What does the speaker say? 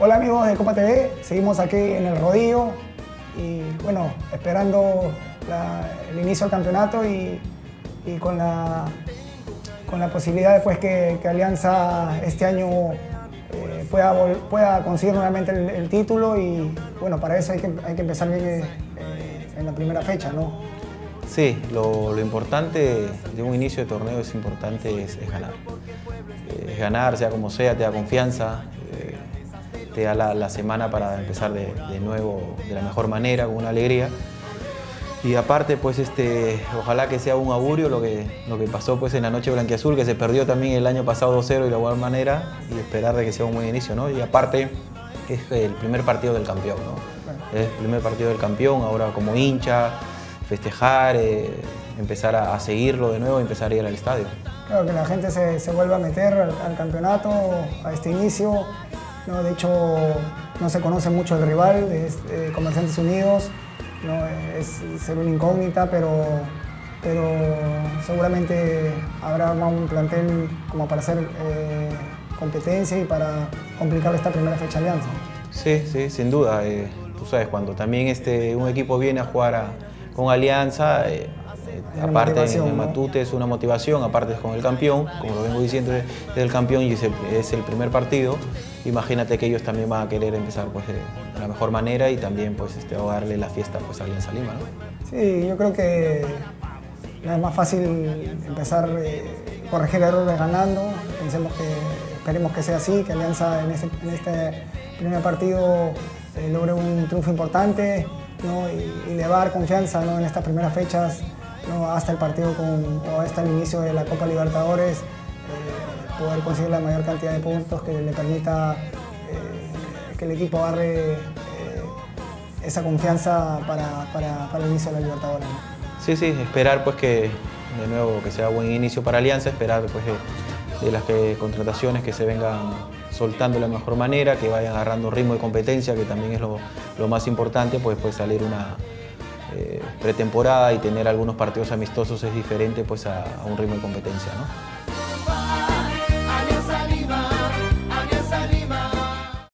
Hola amigos de Copa TV, seguimos aquí en el rodillo y bueno, esperando el inicio del campeonato y, con, la, con la posibilidad de pues, que, Alianza este año eh, pueda, pueda conseguir nuevamente el, título y bueno, para eso hay que, hay que empezar bien eh, en la primera fecha, ¿no? Sí, lo, importante de un inicio de torneo es importante es, ganar. Es ganar, sea como sea, te da confianza, te da la, semana para empezar de, nuevo de la mejor manera, con una alegría. Y aparte, pues este, ojalá que sea un augurio lo que, lo que pasó pues, en la noche blanquiazul, que se perdió también el año pasado 2-0 y de igual manera, y esperar de que sea un buen inicio, ¿no? Y aparte, es el primer partido del campeón, ¿no? Es el primer partido del campeón, ahora como hincha, festejar, eh, empezar a, seguirlo de nuevo, empezar a ir al estadio. Claro, que la gente se, se vuelva a meter al, campeonato, a este inicio. ¿No? De hecho, no se conoce mucho el rival, es eh, Comerciantes Unidos, ¿no? es ser una incógnita, pero, pero seguramente habrá un plantel como para hacer eh, competencia y para complicar esta primera fecha alianza. Sí, sí, sin duda. tú sabes, cuando también este, un equipo viene a jugar con Alianza, eh, eh, aparte en Matute es una motivación, aparte es con el campeón, como lo vengo diciendo, es el campeón y es el, primer partido. Imagínate que ellos también van a querer empezar pues, de la mejor manera y también pues, este, darle la fiesta pues, a Alianza Lima. ¿no? Sí, yo creo que es más fácil empezar eh, corregir errores ganando. Pensemos que, esperemos que sea así, que Alianza en, este primer partido eh, logre un triunfo importante y, elevar confianza en estas primeras fechas hasta el partido con, o hasta el inicio de la Copa Libertadores, eh, poder conseguir la mayor cantidad de puntos que le permita eh, que el equipo agarre eh, esa confianza para, para, el inicio de la Libertadores. Sí, sí, esperar pues que de nuevo que sea buen inicio para Alianza, esperar pues de las contrataciones que se vengan soltando de la mejor manera, que vayan agarrando ritmo de competencia, que también es lo, más importante, pues puede salir una eh, pretemporada y tener algunos partidos amistosos es diferente pues a, a un ritmo de competencia. ¿no?